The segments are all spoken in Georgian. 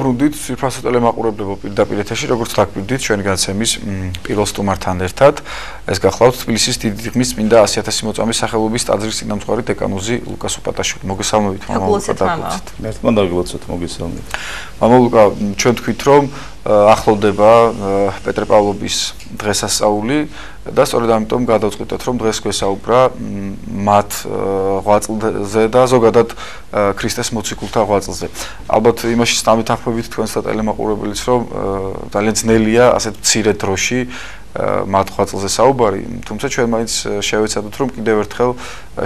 დავბრუნდით სიფასო ტელემაყურებლებო პირდაპირ ეთერში, როგორც თაგვირდით ჩვენი განცემის პირველ სტუმართან ერთად. ეს გახლავთ თბილისის დიდი ღმის წმინდა 100000 მოწამის სახელობის ტაძრის წინამძღვარი დეკანოზი ლუკას უპატაშვილი. მოგესალმებით, მამა ლუკა. მერტმა დაგლოცოთ, მოგესალმებით. მამა ლუკა, ჩვენ თქვით რომ ახლოვდება პეტრე პავლობის დღესასწაული და სწორედ ამიტომ გადავწყვიტეთ რომ დღეს გვესაუბრა მათ ღვაწლზე და ზოგადად ქრისტეს მოციქულთა ღვაწლზე. ალბათ იმაში სტამეთახმებით თქვენს და ტელემაყურებელიც რომ ძალიან ძნელია ასეთ მცირე დროში მათ ხვაწლზე საუბარი, თუმცა ჩვენ მაინც შევეცადოთ რომ კიდევ ერთხელ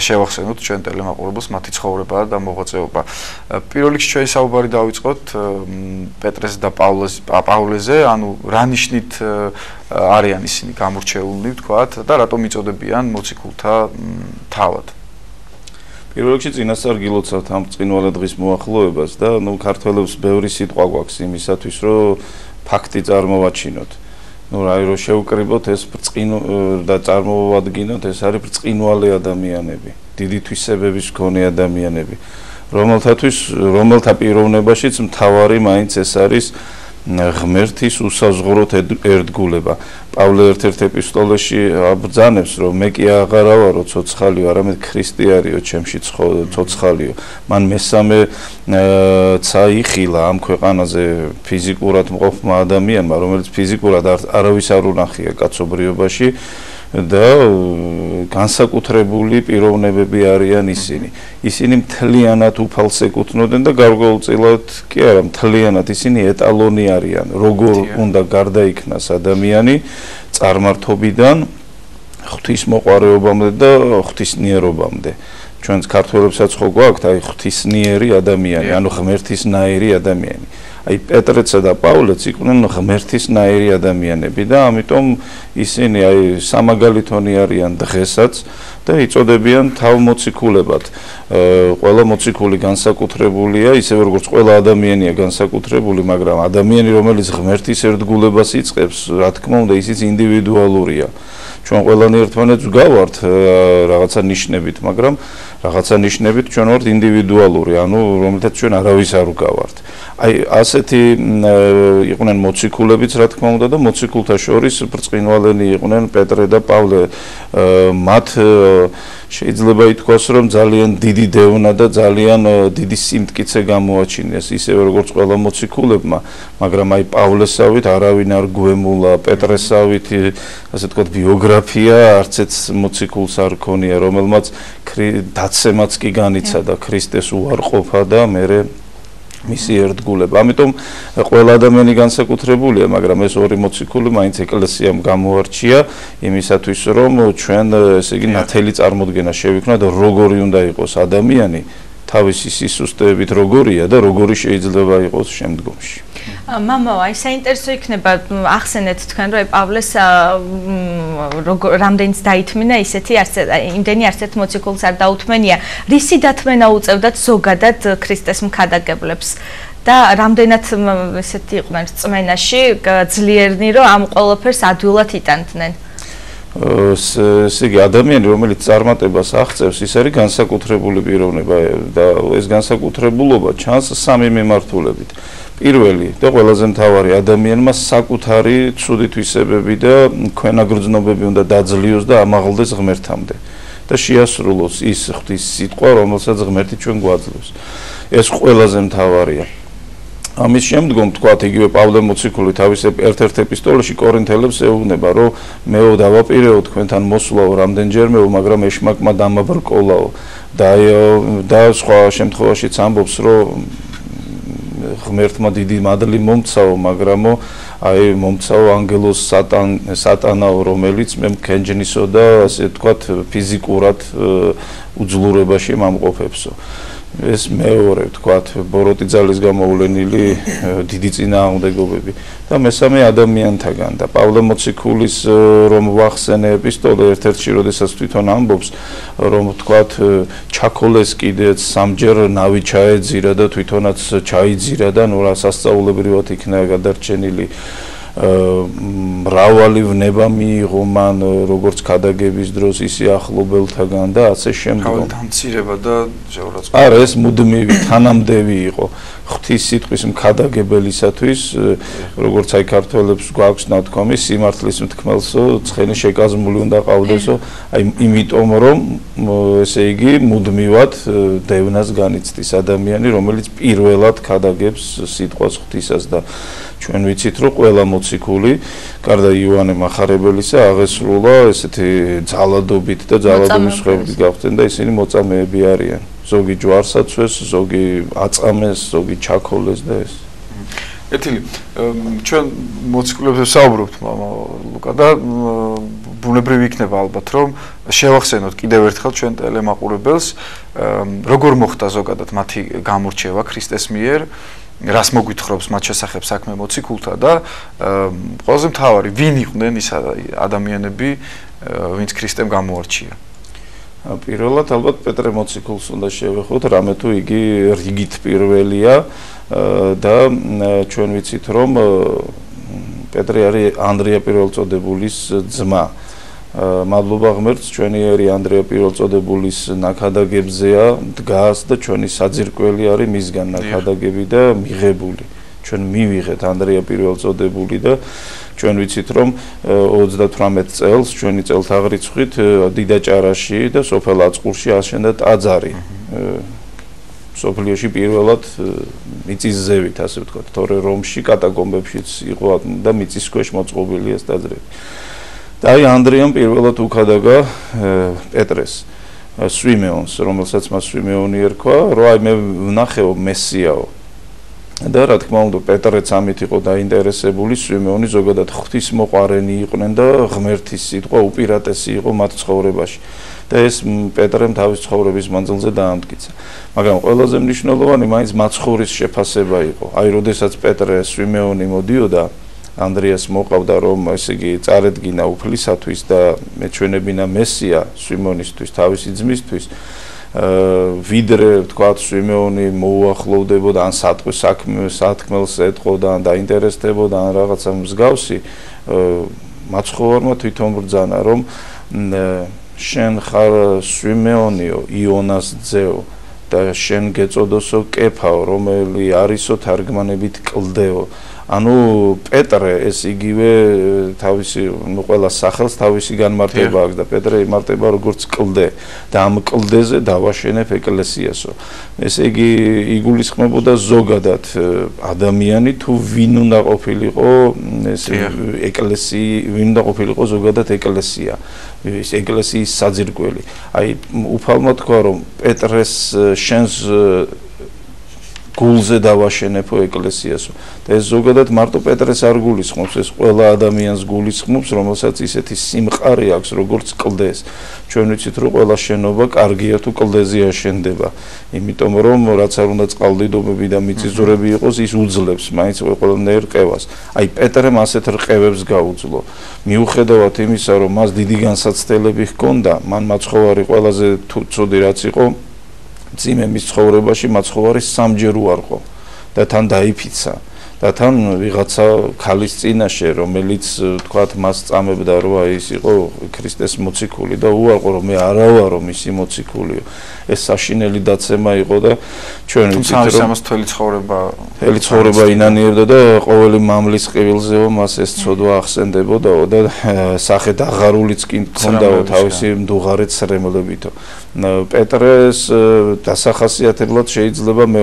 შევახსენოთ ჩვენ ტელემაყურებელს მათი ცხოვრება და მოღვაწეობა. პირველ რიგში ჩვენი საუბარი დავიწყოთ პეტრეს და პავლეს პავლეზე, ანუ რა ნიშნით არიან ისინი გამორჩეულნი, ვთქვათ, და რატომ იწოდებიან მოციქულთა თავად. პირველ რიგში წინასწარ გილოცავთ ამ წინვალე დღის მოახლოებას და ნუ ქართველებს ბევრი სიტყვა გვაქვს იმისათვის რომ ფაქტი წარმოვაჩინოთ. Ну აი რომ შევკრიბოთ ეს ბრწყინო და წარმოვადგინოთ ეს არის ბრწყინვალე ადამიანები დიდი თვისებების მქონე ადამიანები. რომელთათვის რომელთა პიროვნებაშიც მთავარი მაინც ეს არის ღმერთის უსაზღვროთ ერთგულება. პავლე ერთ-ერთ ეპისტოლეში აბრძანებს, რომ მე კი აღარა ვარო ცოცხალიო, არამედ ქრისტიანიო, ჩემში ცოცხალიო. მან მესამე ცაიხილა ამ ქვეყანაზე ფიზიკურად მყოფმა ადამიანმა, რომელიც ფიზიკურად არავის არ უნახია კაცობრიობაში. და განსაკუთრებული პიროვნებები არიან ისინი. ისინი მთლიანად უფალს ეკუთვნოდნენ და გარკვეულწილად კი არა, მთლიანად ისინი ეტალონი არიან, როგორ უნდა გარდაიქნას ადამიანი წარმართობიდან ღვთისმოყარეობამდე და ღვთისნიერობამდე. ჩვენს ქართველებსაც ხო გვაქვთ აი ღვთისნიერი ადამიანი, ანუ ღმერთისნაირი ადამიანი. აი პეტრეცა და პავლეც იყვნენ ღმერთისნაირი ადამიანები და ამიტომ ისინი აი სამაგალითონი არიან დღესაც და იწოდებიან თავმოციქულებად. ყველა მოციქული განსაკუთრებულია, ისე როგორც ყველა ადამიანია განსაკუთრებული, მაგრამ ადამიანი რომელიც ღმერთის ერთგულებას იწყებს, რა თქმა უნდა, ისიც ინდივიდუალურია. ჩვენ ყველანი ერთმანეთს ვგავართ რაღაცა ნიშნებით, მაგრამ რაღაცა ნიშნებით ჩვენ ვართ ინდივიდუალური, ანუ რომელთაც ჩვენ არავის არ ვგავართ. აი ასეთი იყვნენ მოციქულებიც, რა თქმა უნდა და მოციქულთა შორის ბრწყინვალენი იყვნენ პეტრე და პავლე. მათ შეიძლება ითქვას, რომ ძალიან დიდი დევნა და ძალიან დიდი სიმტკიცე გამოაჩინეს, ისევე როგორც ყველა მოციქულებმა, მაგრამ აი პავლესავით არავინ არ გვემულა, პეტრესავით, ასე თქვა ბიოგრაფია არც ერთ მოციქულს არ ქონია, რომელმაც დაცემაც კი განიცადა ქრისტეს უარყოფა და მე მისი ერთგულება. ამიტომ ყველა ადამიანი განსაკუთრებულია, მაგრამ ეს ორი მოციქული მაინც ეკლესიამ გამოარჩია იმისათვის, რომ ჩვენ ესე იგი ნათელი წარმოდგენა შევიქნათ, როგორი უნდა იყოს ადამიანი თავისი სისუსტეებით როგორია და როგორი შეიძლება იყოს შემდგომში. მამა, აი საინტერესო იქნება ახსენეთ თქვენ, რომ პავლეს რამდენიც დაითმინა ისეთი არც იმდენი არც ერთ მოციქულს არ დაუთმენია, რისი დათმენა უწევდათ ზოგადად ქრისტეს მქადაგებლებს და რამდენად ესეთი იყვნენ წმენაში ძლიერნი, რომ ამ ყოველფერს ადვილად იტანდნენ. ესე იგი ადამიანი რომელიც წარმატებას აღწევს ის არის განსაკუთრებული პიროვნება და ეს განსაკუთრებულობა ჩანს სამი მიმართულებით. პირველი და ყველაზე მთავარი ადამიანმა საკუთარი ცუდი თვისებები და ქვენაგრძნობები უნდა დაძლიოს და ამაღლდეს ღმერთამდე და შეასრულოს ის ღვთის სიტყვა რომელსაც ღმერთი ჩვენ გვაძლევს. ეს ყველაზე მთავარია. ამის შემდგომ თქვათ იგივე პავლე მოციქული თავის ერთ-ერთ ეპისტოლეში კორინთელებს ეუბნება რომ მეო დავაპირეო თქვენთან მოსვლაო რამდენჯერმე მაგრამ ეშმაკმა დამაბრკოლაო და და სხვა შემთხვევაშიც ამბობს რომ ღმერთმა დიდი მადლი მომცაო მაგრამო აი მომცაო ანგელოს სატან სატანაო რომელიც მე მქენჯნისო და ასე თქვათ ფიზიკურად უძლურებაში მომყოფებსო ეს მეორე ვთქვათ ბოროტიძალის გამოვლენილი დიდი წინააღმდეგობები და მესამე ადამიანთაგან და პავლე მოციქულის რომ ვახსენე ეპისტოლე ერთ-ერთში როდესაც თვითონ ამბობს რომ ვთქვათ ჩაკოლეს კიდეც სამჯერ ნავი ჩაეძირა და თვითონაც ჩაიძირა და ნუ რა სასწაულებრივად იქნა გადარჩენილი მრავალი ვნება მიიღო მან როგორც ქადაგების დროს ისე ახლობელთაგან და ასე შემდგომ. თავი დამცირება და შეურაცხყოფა. არა, ეს მუდმივი თანამდევი იყო. ღვთის სიტყვის მქადაგებელისათვის როგორც აი ქართველებს გვაქვს ნათქვამი სიმართლის მთქმელსო ცხენი შეკაზმული უნდა ყავდესო აი იმიტომ რომ ესე იგი მუდმივად დევნას განიცდის ადამიანი რომელიც პირველად ქადაგებს სიტყვას ღვთისას და ჩვენ ვიცით რომ ყველა მოციქული გარდა იოანე מחარებელისა აღესრულა ესეთი ძალადობით და ძალადობის ხრებით გავხდნენ და ისინი მოწამეები არიან. ზოგი ჯვარსაცვეს ზოგი აწამეს ზოგი ჩაქოლეს და ეს. ეთილი ჩვენ მოციქულებზე საუბრობთ ლუკა და ბუნებრივი იქნება ალბათ რომ შევახსენოთ კიდევ ერთხელ ჩვენ ტელემაყურებელს როგორ მოხდა ზოგადად მათი გამორჩევა ქრისტეს მიერ რას მოგვითხრობს მათ შესახებ საქმე მოციქულთა და ყველაზე მთავარი ვინ იყვნენ ის ადამიანები ვინც ქრისტემ გამოარჩია? პირველად ალბათ პეტრე მოციქულს უნდა შევეხოთ რამე თუ იგი რიგით პირველია და ჩვენ ვიცით რომ პეტრე არის ანდრია პირველწოდებულის ძმა მადლობა ღმერთს ჩვენი ერი ანდრია პირველწოდებულის ნაკადაგებზეა დგას და ჩვენი საძირკველი არის მისგან ნაკადაგები და მიღებული. ჩვენ მივიღეთ ანდრია პირველწოდებული და ჩვენ ვიცით რომ 38 წელს ჩვენი წელთაღრიცხვით დიდაჭარაში და სოფელ აწყურში აშენდა ტაძარი. სოფლიოში პირველად მიწის ზევით ასე ვთქვათ თორე რომში კატაკომბებშიც იყო და მიწის ქვეშ მოწყობილი ეს ტაძრები და აი ანდრიამ პირველად უქადაგა პეტრეს სვიმეონს, რომელსაც მას სვიმეონი ერქვა, რომ აი მე ვნახეო მესიაო. და რა თქმა უნდა პეტრეც ამით იყო დაინტერესებული, სვიმეონი ზოგადად ღვთის მოყარენი იყვნენ და ღმერთის სიტყვა უპირატესი იყო მათ ცხოვრებაში. და ეს პეტრემ თავის ცხოვრების მანძილზე დაამტკიცა. მაგრამ ყველაზე მნიშვნელოვანი მაინც მაცხოვრის შეფასება იყო. აი, როდესაც პეტრე სვიმეონი მოდიოდა, ანდრიას მოყავდა რომ ესე იგი წარედგინა უფლისათვის და მეჩვენებინა მესია სვიმონისთვის თავისი ძმისთვის. აა ვიდრე თქვა სვიმეონი მოუახლოვდებოდა ან სატყვი საქმე სათქმელს ეთყოდა ან დაინტერესდებოდა ან რაღაცა მსგავსი. მაცხოვარმა თვითონ ბრძანა რომ შენ ხარ სვიმეონიო იონას ძეო და შენ გეწოდოსო კეფაო რომელი არისო თარგმანებით კლდეო ანუ პეტრე ეს იგივე თავისი ნუ ყველა სახელს თავისი განმარტება აქვს და პეტრე იმარტება როგორც კლდე და ამ კლდეზე დავაშენებ ეკლესიასო. ესე იგი იგულისხმებოდა ზოგადად ადამიანი თუ ვინ უნდა ყოფილიყო ეს ეკლესია ვინ უნდა ყოფილიყო ზოგადად ეკლესია ეს ეკლესიის საძირკველი. აი უფალმა თქვა რომ პეტრეს შენს გულზე დავაშენებო ეკლესიასო და ეს ზოგადად მარტო პეტრეს არ გულისხმობს ეს ყველა ადამიანს გულისხმობს რომელსაც ისეთი სიმყარე აქვს როგორც კლდეს. ჩვენ ვიცით რომ ყველა შენობა კარგია თუ კლდეზე აშენდება. იმიტომ რომ რაც არ უნდა წყალდიდობები და მიწისძვრები იყოს ის უძლებს მაინც ყველანაირ ყევას აი პეტრემ ასეთ რყევებს გაუძლო. მიუხედავად იმისა რომ მას დიდი განსაცდელები ჰქონდა მან მაცხოვარი ყველაზე ცუდი რაც იყო ძიმე მის ცხოვრებაში მაცხოვარი სამჯერ უარყო და თან დაიფიცა და თან ვიღაცა ქალის წინაშე რომელიც თქვათ მას წამებდა რომ აი ის იყო ქრისტეს მოციქული და უარყო რომ მე არა ვარო მისი მოციქულიო ეს საშინელი დაცემა იყო და ჩვენ ვიცით რომ თუმცა თელი ცხოვრება თელი ცხოვრება ინანიერდა და ყოველი მამლის ყივილზეო მას ეს ცოდვა ახსენდებოდაო და სახე დაღარულიც კი ქონდაო თავისი მდუღარეთ სრემლებითო პეტრეს დასახასიათებლად შეიძლება მე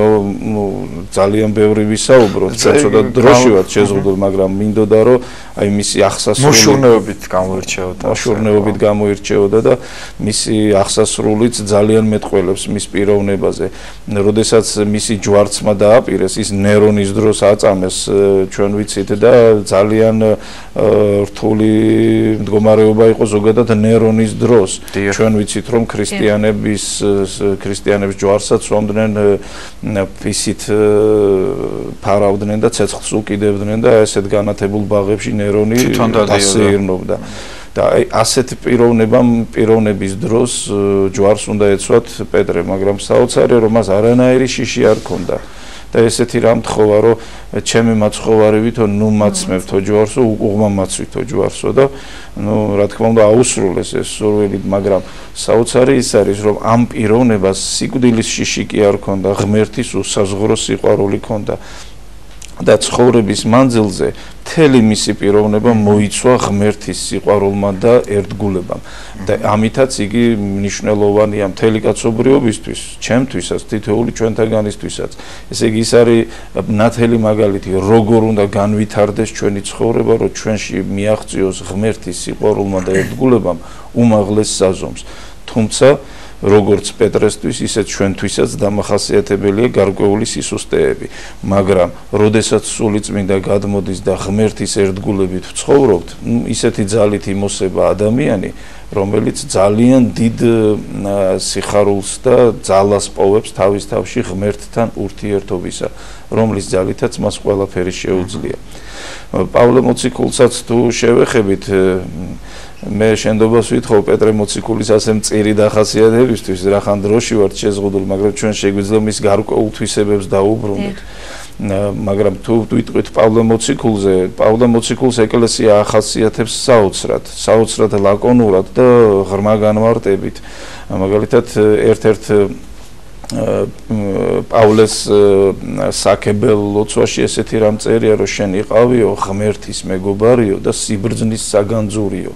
ძალიან ბევრი ვისაუბრო ცოტა დროშივად შეზღუდულ მაგრამ მინდოდა რომ აი მისი ახსასრული მოშურნეობით გამოირჩეოდა მოშურნეობით გამოირჩეოდა და მისი ახსასრულიც ძალიან მეტყველებს მის პიროვნებაზე. როდესაც მისი ჯვარცმა დააპირეს, ის ნერონის დროს აწამეს, ჩვენ ვიცით და ძალიან რთული მდგომარეობა იყო ზოგადად ნერონის დროს. ჩვენ ვიცით რომ ქრისტიანების ქრისტიანების ჯვარსაც ვამდნენ ფისით ფარავდნენ და ცეცხლს უკიდებდნენ და ესეთ განათებულ ბაღებში ნერონი დასეირნობდა. და აი ასეთ პიროვნებამ პიროვნების დროს ჯვარს უნდა ეცვათ პეტრე, მაგრამ საოცარია რომ მას არანაირი შიში არ ქონდა. და ესეთი რამ თხოვა რომ ჩემი მაცხოვარივითო ნუ მაცმევთო ჯვარსო უყუღმა მაცვითო ჯვარსო და ნუ რა თქმა უნდა აუსრულეს ეს სურვილი მაგრამ საოცარი ის არის რომ ამ პიროვნებას სიკვდილის შიში კი არ ქონდა ღმერთის უსაზღურო სიყვარული ქონდა და ცხოვრების მანძილზე მთელი მისი პიროვნება მოიცვა ღმერთის სიყვარულმა და ერთგულებამ და ამითაც იგი მნიშვნელოვანია მთელი კაცობრიობისთვის, ჩემთვისაც, თითოეული ჩვენთაგანისთვისაც. ესე იგი ის არის ნათელი მაგალითი, როგორ უნდა განვითარდეს ჩვენი ცხოვრება, რომ ჩვენში მიაღწიოს ღმერთის სიყვარულმა და ერთგულებამ უმაღლეს საზომს. თუმცა როგორც პეტრესთვის, ისე ჩვენთვისაც დამახასიათებელია გარკვეული სისუსტეები, მაგრამ როდესაც სულიწმინდა გადმოდის და ღმერთის ერთგულებით ცხოვრობთ, ისეთი ძალით იმოსება ადამიანი, რომელიც ძალიან დიდ სიხარულს და ძალას პოვებს თავის თავში ღმერთთან ურთიერთობისა, რომლის ძალითაც მას ყველაფერი შეუძლია. პავლე მოციქულსაც თუ შევეხებით მე შენდობას ვითხოვ პეტრე მოციქულის ასე მწირი დახასიათებისთვის რახან დროში ვართ შეზღუდული მაგრამ ჩვენ შეგვიძლია მის გარკვეულ თვისებებს დაუბრუნდეთ. მაგრამ თუ ვიტყვით პავლე მოციქულზე პავლე მოციქულს ეკლესია ახასიათებს საოცრად საოცრად ლაკონურად და ღრმა განმარტებით. მაგალითად ერთ-ერთ პავლეს საკებელ ლოცვაში ესეთი რამ წერია რომ შენ იყავიო ღმერთის მეგობარიო და სიბრძნის საგანძურიო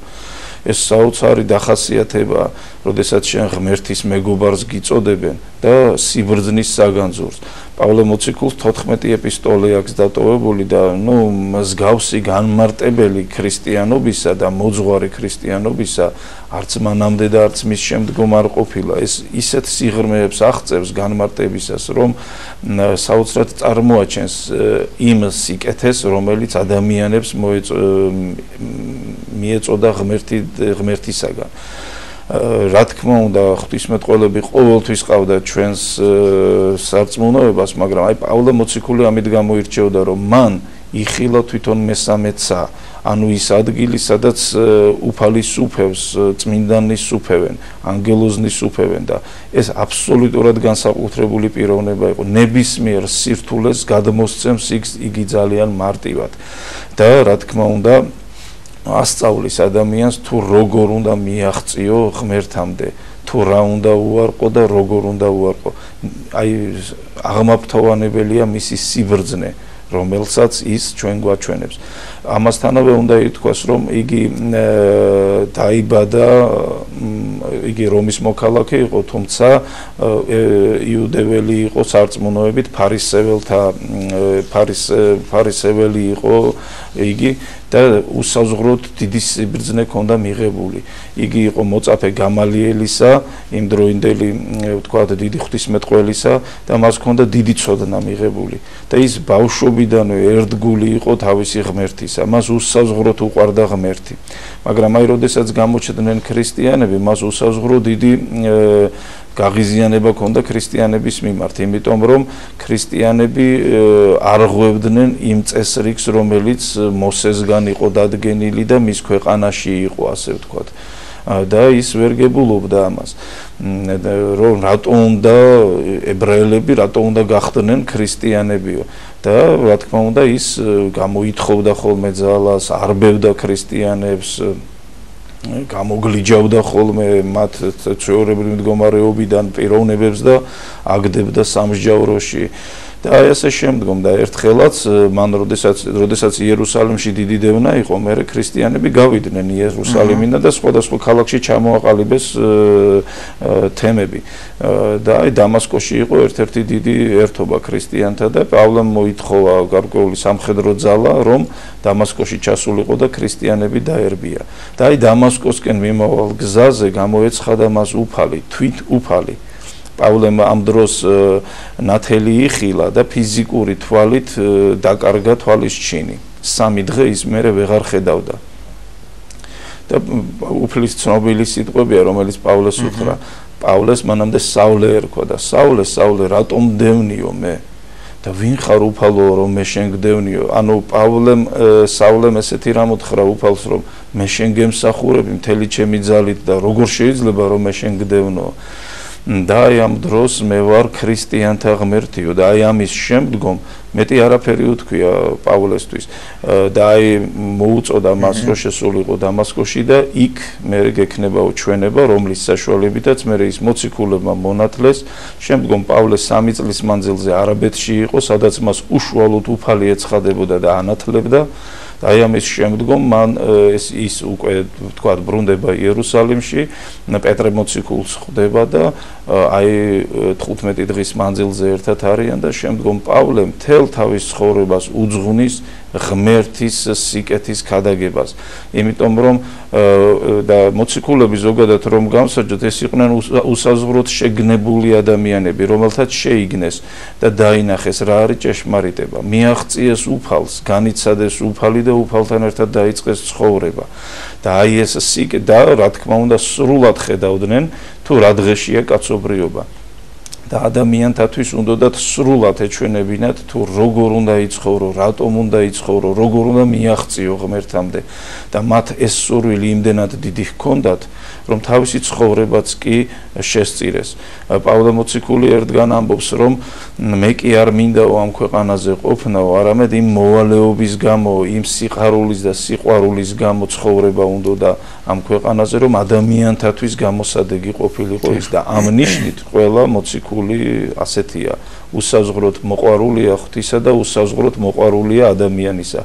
ეს საოცარი დახასიათება, როდესაც შენ ღმერთის მეგობარს გიწოდებენ და სიბრძნის საგანძურს. პავლე მოციქულს 14 ეპისტოლე აქვს დატოვებული და ნუ მსგავსი განმარტებელი ქრისტიანობისა და მოძღვარი ქრისტიანობისა არც მანამდე და არც მის შემდგომ არ ყოფილა. ეს ისეთ სიღრმეებს აღწევს განმარტებისას, რომ საოცრად წარმოაჩენს იმ სიკეთეს, რომელიც ადამიანებს მიეწოდა ღმერთი ღმერთისაგან. რა თქმა უნდა ღვთისმეტყველები ყოველთვის ყავდა ჩვენს სარწმუნოებას, მაგრამ აი პავლე მოციქული ამით გამოირჩეოდა, რომ მან იხილა თვითონ მესამეცა, ანუ ის ადგილი, სადაც უფალის სუფევს, წმინდანის სუფევენ, ანგელოზნის სუფევენ და ეს აბსოლუტურად განსაკუთრებული პიროვნება იყო. ნებისმიერ სირთულეს გადმოსცემს იგი ძალიან მარტივად. და რა თქმა უნდა ასწავლის ადამიანს თუ როგორ უნდა მიაღწიო ღმერთამდე? თუ რა უნდა უარყო და როგორ უნდა უარყო? აი აღმაფრთოვანებელია მისი სიბრძნე რომელსაც ის ჩვენ გვაჩვენებს. ამასთანავე უნდა ითქვას რომ იგი დაიბადა იგი რომის მოქალაქე იყო თუმცა იუდეველი იყო სარწმუნოებით ფარისეველთა ფარის ფარისეველი იყო იგი და უსაზღროდ დიდი სიბრძნე ჰქონდა მიღებული. იგი იყო მოწაფე გამალიელისა, იმ დროინდელი ვთქვათ დიდი ღვთისმეტყველისა და მას ჰქონდა დიდი ცოდნა მიღებული. და ის ბავშვობიდანვე ერთგული იყო თავისი ღმერთისა. მას უსაზღროდ უყვარდა ღმერთი. მაგრამ აი, როდესაც გამოჩნდნენ ქრისტიანები, მას უსაზღრო დიდი გაღიზიანება ქონდა ქრისტიანების მიმართ, იმიტომ რომ ქრისტიანები არ ღვევდნენ იმ წესრიგს, რომელიც მოსესგან იყო დადგენილი და მის ქვეყანაში იყო, ასე ვთქვათ. და ის ვერ გებულობდა ამას. რომ რატო უნდა ებრაელები, რატო უნდა გახდნენ ქრისტიანებიო? და რა თქმა უნდა ის გამოითხოვდა ხოლმე ძალას, არბევდა ქრისტიანებს, გამოგლიჯავდა ხოლმე მათ ჩვეულებრივი მდგომარეობიდან პიროვნებებს და აგდებდა სამსჯავროში. და აი ასე შემდგომ და ერთხელაც მან როდესაც როდესაც იერუსალიმში დიდი დევნა იყო, მე ქრისტიანები გავიდნენ იერუსალიმიდან და სხვადასხვა ქალაქში ჩამოაყალიბეს თემები. და აი დამასკოში იყო ერთ-ერთი დიდი ერთობა ქრისტიანთა და პავლემ მოითხოვა გარკვეული სამხედრო ძალა, რომ დამასკოში ჩასულიყო და ქრისტიანები დაერბია. და აი დამასკოსკენ მიმავალ გზაზე გამოეცხადა მას უფალი, თვით უფალი. პავლემ ამ დროს ნათელი იხილა და ფიზიკური თვალით დაკარგა თვალის ჩინი. სამი დღე ის მერე ვეღარ ხედავდა. და უფლის ცნობილი სიტყვებია, რომელიც პავლეს უთხრა. პავლეს მანამდე საულე ერქვა და საულე, საულე, რატომ დევნიო მე? და ვინ ხარ უფალო რომ მე შენ გდევნიო? ანუ პავლემ საულემ ესეთი რამ უთხრა უფალს რომ მე შენ გემსახურები მთელი ჩემი ძალით და როგორ შეიძლება რომ მე შენ გდევნო? და აი ამ დროს მე ვარ ქრისტიანთა ღმერთიო და აი ამის შემდგომ მეტი არაფერი უთქვია პავლესთვის. და აი მოუწოდა მას რომ შესულიყო დამასკოში და იქ მე გექნებაო ჩვენება რომლის საშუალებითაც მე ის მოციქულებმა მონათლეს. შემდგომ პავლეს 3 წლის მანძილზე არაბეთში იყო სადაც მას უშუალოდ უფალი ეცხადებოდა და ანათლებდა. და აი ამის შემდგომ მან ეს ის უკვე თქვა ბრუნდება იერუსალიმში. პეტრე მოციქულს ხვდება და აი 15 დღის მანძილზე ერთად არიან და შემდგომ პავლე მთელ თავის ცხოვრებას უძღვნის ღმერთის სიკეთის ქადაგებას. იმიტომ რომ და მოციქულები ზოგადად რომ გამსაჯოთ ეს იყვნენ უსაზღვროდ შეგნებული ადამიანები, რომელთაც შეიგნეს და დაინახეს რა არის ჭეშმარიტება. მიაღწიეს უფალს, განიცადეს უფალი და უფალთან ერთად დაიწყეს ცხოვრება. და აი ეს სიკე და რა თქმა უნდა სრულად ხედავდნენ თუ რა დღეშია კაცობრიობა. და ადამიანთათვის უნდათ სრულად ეჩვენებინათ თუ როგორ უნდა იცხოვრო, რატომ უნდა იცხოვრო, როგორ უნდა მიაღწიო ღმერთამდე და მათ ეს სურვილი იმდენად დიდი ჰქონდათ, რომ თავისი ცხოვრებაც კი შესწირეს. პავლე მოციქული ერთგან ამბობს, რომ მე კი არ მინდაო ამ ქვეყანაზე ყოფნაო, არამედ იმ მოვალეობის გამო, იმ სიყვარულის და სიყვარულის გამო ცხოვრება უნდა და ამ ქვეყანაზე, რომ ადამიანთათვის გამოსადეგი ყოფილიყო ის და ამ ნიშნით ყველა მოციქული ასეთია. უსაზღროდ მოყვარულია ღვთისა და უსაზღროდ მოყვარულია ადამიანისა.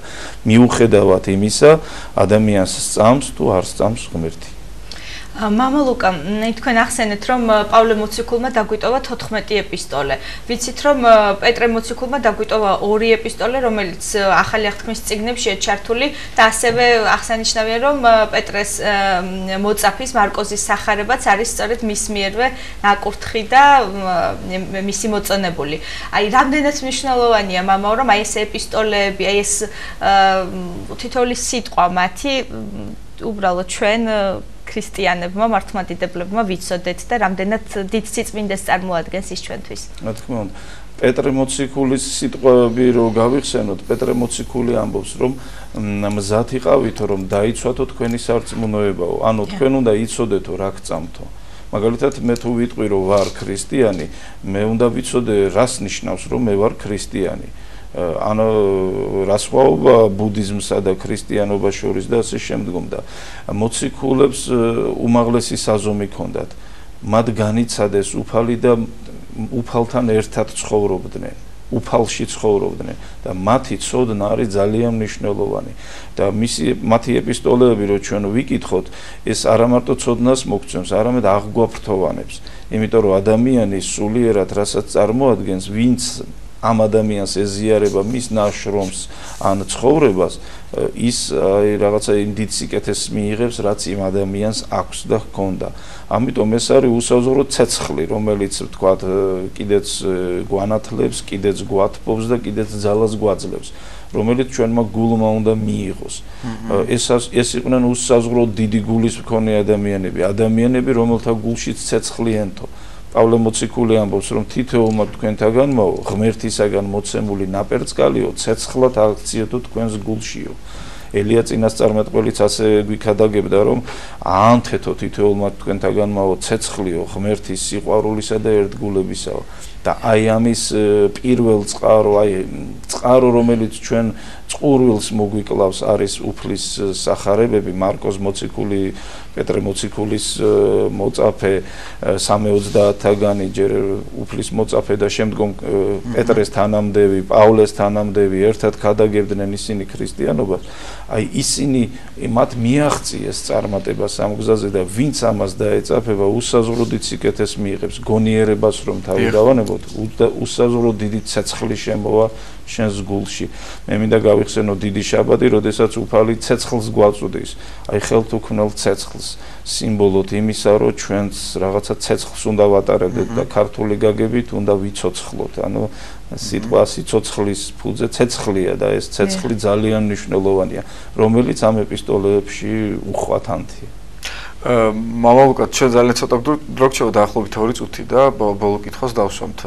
მიუხედავად იმისა, ადამიანს სწამს თუ არ სწამს ღმერთი. მამა ლუკა, თქვენ ახსენეთ, რომ პავლე მოციქულმა დაგვიტოვა 14 ეპისტოლე. ვიცით, რომ პეტრე მოციქულმა დაგვიტოვა 2 ეპისტოლე, რომელიც ახალი აღთქმის წიგნებშია ჩართული და ასევე აღსანიშნავია, რომ პეტრეს მოწაფის მარკოზის სახარებაც არის სწორედ მის მიერვე ნაკურთხი და მისი მოწონებული. აი, რამდენად მნიშვნელოვანია მამა, რომ აი ეს ეპისტოლეები, აი ეს თითოეული სიტყვა მათი უბრალოდ ჩვენ ქრისტიანებმა მართლმადიდებლებმა ვიცოდეთ და რამდენად დიდ სიწმინდეს წარმოადგენს ის ჩვენთვის. რა თქმა უნდა. პეტრე მოციქულის სიტყვები რო გავიხსენოთ, პეტრე მოციქული ამბობს, რომ მზად იყავითო, რომ დაიცვათო თქვენი სარწმუნოებაო, ანუ თქვენ უნდა იცოდეთო რა გწამთო. მაგალითად მე თუ ვიტყვი რომ ვარ ქრისტიანი, მე უნდა ვიცოდე რას ნიშნავს რომ მე ვარ ქრისტიანი. ანუ რასვაობა ბუდიზმსა და ქრისტიანობას შორის და ასე შემდგომ და მოციქულებს უმაღლესი საზომი ჰქონდათ მათ განიცადეს უფალი და უფალთან ერთად ცხოვრობდნენ უფალში ცხოვრობდნენ და მათი წოდნა არის ძალიან მნიშვნელოვანი. და მისი მათი ეპისტოლეები რო ჩვენ ვიკითხოთ ეს არა მარტო წოდნას მოგცემს არამედ აღგვაფრთოვანებს. იმიტომ რომ ადამიანი სულიერად რასაც წარმოადგენს ვინც ამ ადამიანს ეზიარება მის ნაშრომს ან ცხოვრებას ის აი რაღაცა იმ დიდ სიკეთეს მიიღებს რაც იმ ადამიანს აქვს და ჰქონდა. ამიტომ ეს არის უსაზღვრო ცეცხლი რომელიც თქვა კიდეც გვანათლებს კიდეც გვათბობს და კიდეც ძალას გვაძლევს რომელიც ჩვენმა გულმა უნდა მიიღოს. ეს ეს იყვნენ უსაზღვრო დიდი გულის მქონე ადამიანები. ადამიანები რომელთა გულშიც ცეცხლი ენთო პავლე მოციქული ამბობს რომ თითოეულმა თქვენთაგანმა ღმერთისაგან მოცემული ნაპერწკალიო ცეცხლად აქციეთო თქვენს გულშიო. ელია წინასწარმეტყველიც ასე გვიქადაგებდა რომ აანთეთო თითოეულმა თქვენთაგანმა ცეცხლიო ღმერთის სიყვარულისა და ერთგულებისაო. და აი ამის პირველ წყარო აი წყარო რომელიც ჩვენ წყურვილს მოგვიკლავს არის უფლის სახარებები მარკოს მოციქული პეტრე მოციქულის მოწაფე 330-თაგანი ჯერ უფლის მოწაფე და შემდგომ პეტრეს თანამდევი პავლეს თანამდევი ერთად ქადაგებდნენ ისინი ქრისტიანობას აი ისინი მათ მიაღწიეს წარმატება სამგზაზე და ვინც ამას დაეწაფება უსაზღვროდ სიკეთეს მიიღებს. გონიერებას რომ თავი დავანებოთ უსაზღვროდ დიდი ცეცხლი შემოვა შენს გულში. მე მინდა გავიხსენო დიდი შაბათი როდესაც უფალი ცეცხლს გვაწუდის აი ხელთ უქნელ ცეცხლს სიმბოლოდ იმისა რომ ჩვენს რაღაცა ცეცხლს უნდა ვატარებდეთ და ქართული გაგებით უნდა ვიცოცხლოთ. ანუ სიტყვა სიცოცხლის ფულზე ცეცხლია და ეს ცეცხლი ძალიან მნიშვნელოვანია რომელიც ამ ეპისტოლეებში უხვათანთია. მამალუკა ჩვენ ძალიან ცოტა დრო გრჩება დაახლოებით 2 წუთი და ბოლო კითხოს დავსვამთ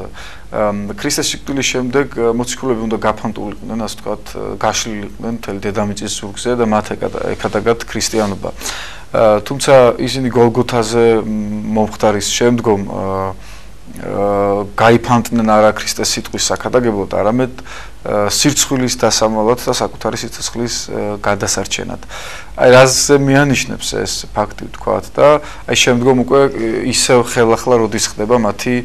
ქრისტეს სიკვდილის შემდეგ მოციქულები უნდა გაფანტულიყვნენ ასე ვთქვათ გაშლილიყვნენ მთელი დედამიწის ზურგზე და მათ ეკადაგათ ქრისტიანობა თუმცა ისინი გოლგოთაზე მომხდარის შემდგომ გაიფანტნენ არა ქრისტეს სიტყვის საკადაგებლად, არამედ სირცხვილის დასამალად და საკუთარი სიცოცხლის გადასარჩენად. აი რაზე მეანიშნებს ეს ფაქტი ვთქვათ და აი შემდგომ უკვე ისევ ხელახლა როდის ხდება მათი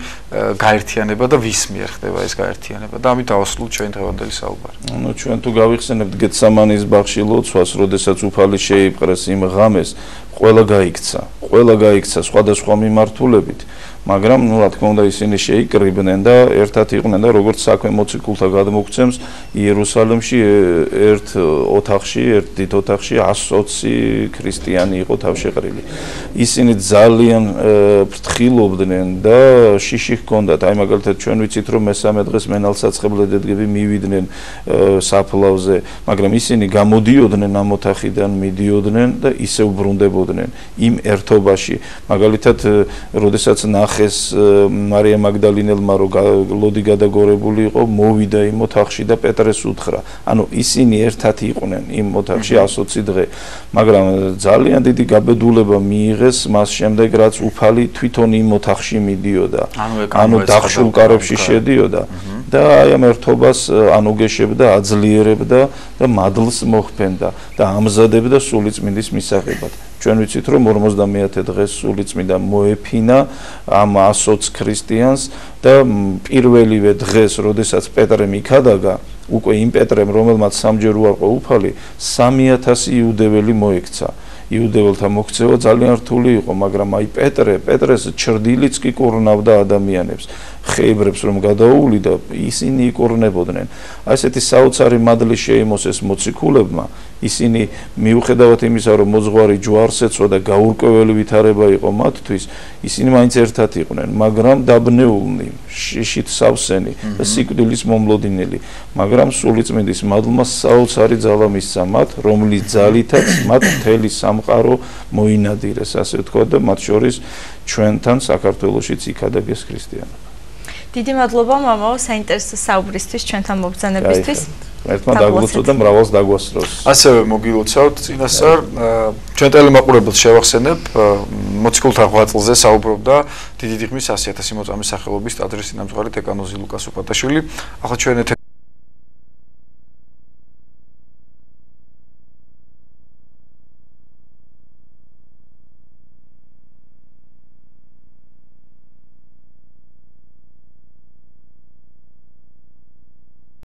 გაერთიანება და ვის მიერ ხდება ეს გაერთიანება და ამით დავასრულოთ ჩვენ დღევანდელი საუბარი. ну ჩვენ თუ გავიხსენებთ გეცამანის ბაღში ლოცვას, როდესაც უფალი შეიპყრეს იმ ღამეს, ყველა გაიქცა, ყველა გაიქცა სხვადასხვა მიმართულებით. მაგრამ ნუ რა თქმა უნდა ისინი შეიკრიბნენ და ერთად იყვნენ და როგორც საქმე მოციქულთა გადმოგცემს იერუსალიმში ერთ ოთახში, ერთ დიდ ოთახში 120 ქრისტიანი იყო თავშეყრილი. ისინი ძალიან ფრთხილობდნენ და შიში ჰქონდათ. აი მაგალითად ჩვენ ვიცით რომ მესამე დღეს მენალსაცხებლედებები მივიდნენ საფლავზე, მაგრამ ისინი გამოდიოდნენ ამ ოთახიდან, მიდიოდნენ და ისე უბრუნდებოდნენ იმ ერთობაში. მაგალითად, როდესაც ნახ ნახეს მარია მაგდალინელმა რომ ლოდი გადაგორებული იყო, მოვიდა იმ ოთახში და პეტრეს უთხრა. ანუ ისინი ერთად იყვნენ იმ ოთახში 120 დღე, მაგრამ ძალიან დიდი გაბედულება მიიღეს მას შემდეგ, რაც უფალი თვითონ იმ ოთახში მიდიოდა. ანუ დახშულ კარებში შედიოდა და აი ამ ერთობას ანუგეშებდა, აძლიერებდა და მადლს მოხფენდა და ამზადებდა სულიწმინდის მისაღებად. ჩვენ ვიცით რომ 50-ე დღეს სულიწმინდა მოეფინა ამ 120 ქრისტიანს და პირველივე დღეს, როდესაც პეტრე მიქადაგა, უკვე იმ პეტრემ, რომელმაც სამჯერ უარყო უფალი, 3000 იუდეველი მოექცა. იუდეველთა მოქცევა ძალიან რთული იყო, მაგრამ აი პეტრე, პეტრეს ჩრდილიც კი კურნავდა ადამიანებს. ხეიბრებს რომ გადაული და ისინი იკურნებოდნენ. აი ესეთი საოცარი მადლი შეიმოსეს მოციქულებმა. ისინი მიუხედავად იმისა, რომ მოძღვარი ჯვარს ეცვა და გაურკვეველი ვითარება იყო მათთვის, ისინი მაინც ერთად იყვნენ, მაგრამ დაბნეულნი, შიშით სავსენი და სიკვდილის მომლოდინელი. მაგრამ სულიწმინდის მადლმა საოცარი ძალა მისცა მათ, რომლის ძალითაც მათ მთელი სამყარო მოინადირეს, ასე ვთქვა და მათ შორის ჩვენთან საქართველოსიც იქადაგეს ქრისტიანობა. დიდი მადლობა მამაო საინტერესო საუბრისთვის ჩვენთან მობრძანებისთვის. ერთმა დაგვიწო და მრავალს დაგვასწროს. ასევე მოგილოცავთ წინასწარ ჩვენ ტელემაყურებელს შევახსენებ მოციქულთა ღვაწლზე საუბრობდა დიდი დიდმის 100000 მოწამის სახელობის ტაძრის წინამძღვარი დეკანოზი ლუკას უპატაშვილი. ახლა ჩვენ